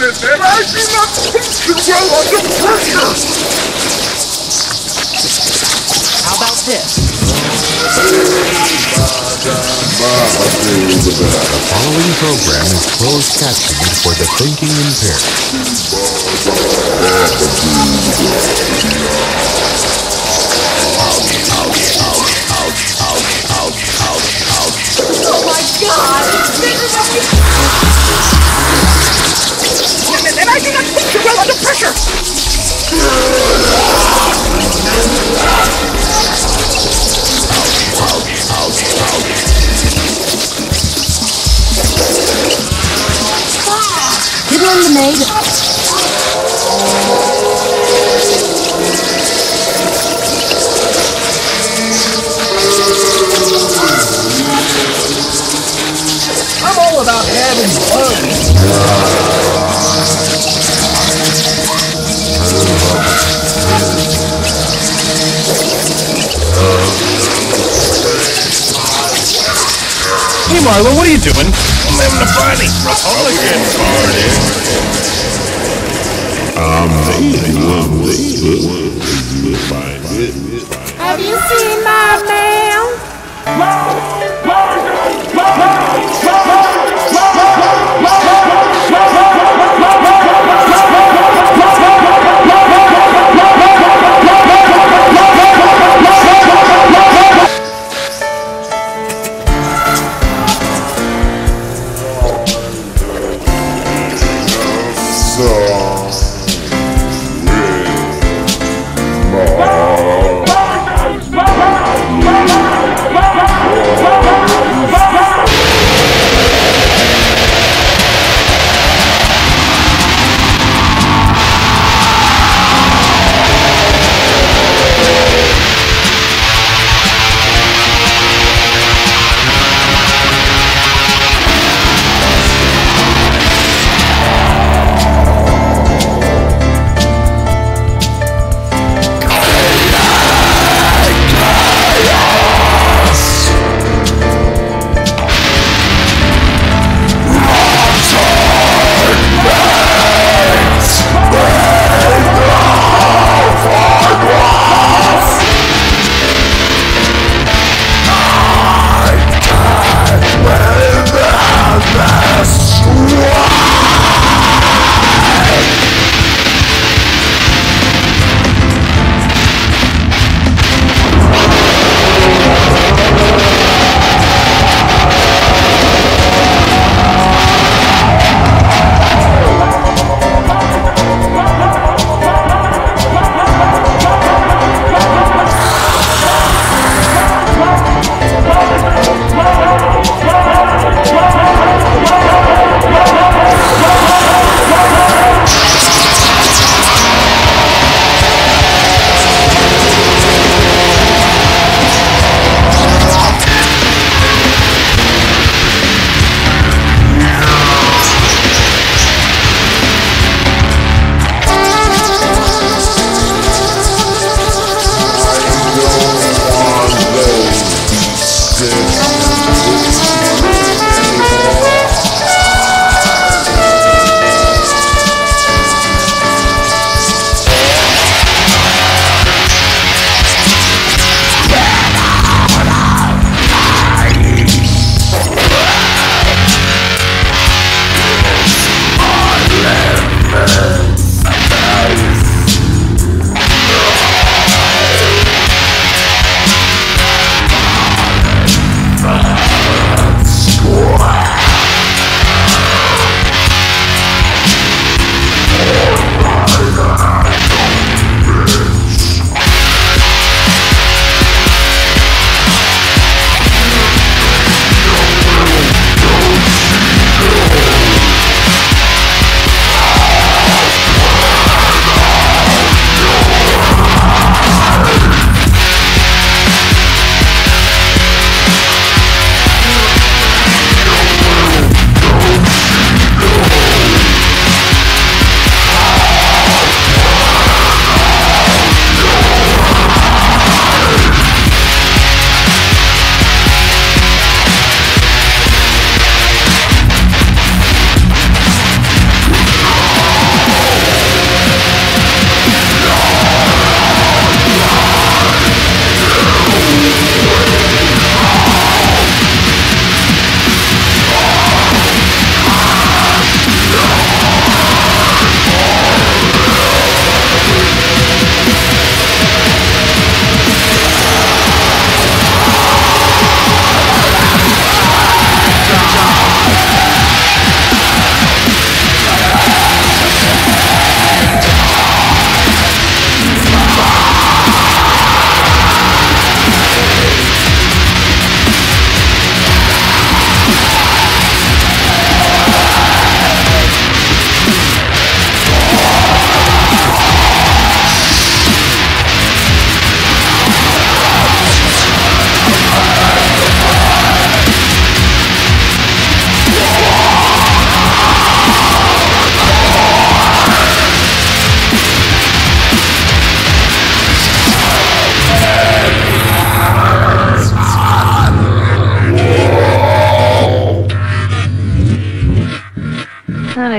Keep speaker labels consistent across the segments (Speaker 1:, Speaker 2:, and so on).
Speaker 1: business, and I do not you well under pressure.
Speaker 2: How about this?
Speaker 3: The following program is closed captioned for the thinking impaired.
Speaker 1: primeiro.
Speaker 4: Hey Marlo, what are you doing? I'm having a party. Republican party.
Speaker 5: Have you seen my mail?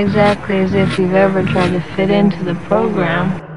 Speaker 6: Exactly as if you've ever tried to fit into the program.